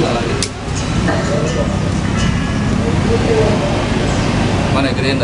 jualan mana gedean